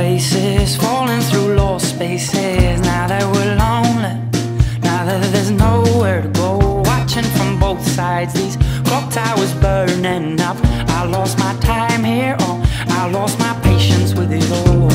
places, falling through lost spaces. Now that we're lonely, now that there's nowhere to go. Watching from both sides, these clock towers burning up. I lost my time here, oh, I lost my patience with it all.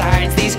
These